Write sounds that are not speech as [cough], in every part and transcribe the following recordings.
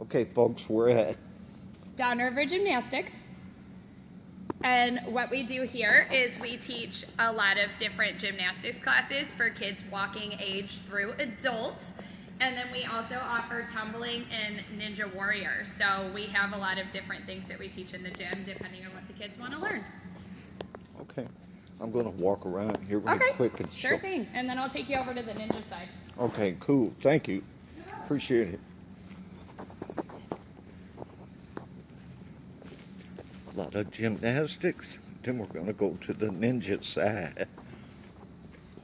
Okay, folks, we're at Downriver Gymnastics. And what we do here is we teach a lot of different gymnastics classes for kids walking age through adults. And then we also offer tumbling and ninja warrior. So we have a lot of different things that we teach in the gym depending on what the kids want to learn. okay. I'm gonna walk around here really Okay, quick and sure show- thing. And then I'll take you over to the ninja side. Okay, cool. Thank you. Appreciate it. Lot of gymnastics. Then we're gonna go to the ninja side.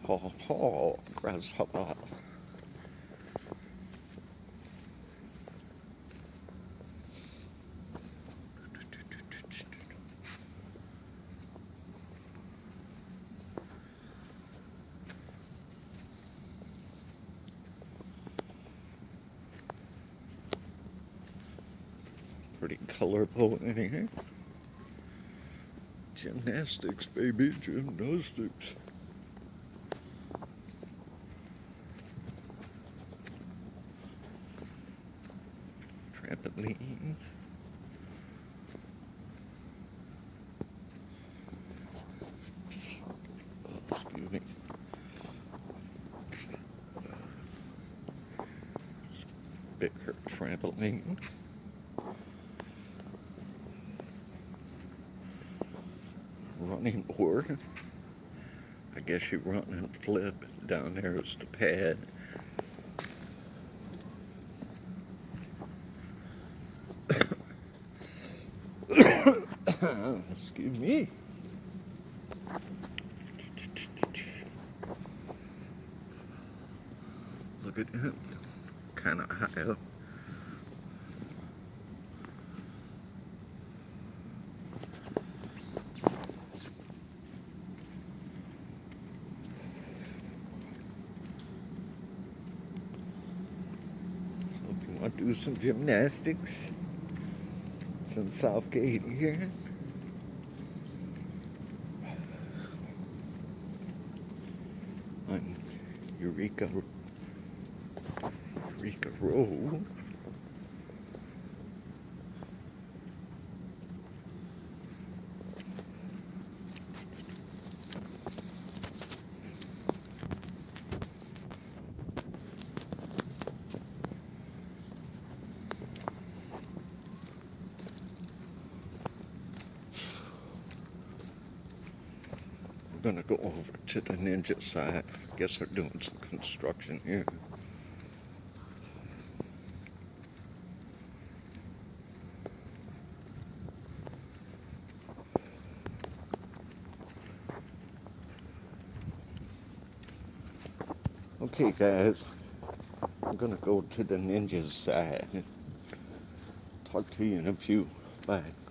Oh, oh, grasshopper. Pretty colorful in here. Gymnastics, baby, gymnastics. Trampoline. Oh, excuse me. Trampoline. Running [laughs] board. I guess you run and flip. Down there is the pad. [coughs] Excuse me. Look at him. Kind of high up. To do some gymnastics, in Southgate here. On Eureka, Eureka Road. We're gonna go over to the ninja side. Guess they're doing some construction here. Okay, guys, I'm gonna go to the ninja side. Talk to you in a few. Bye.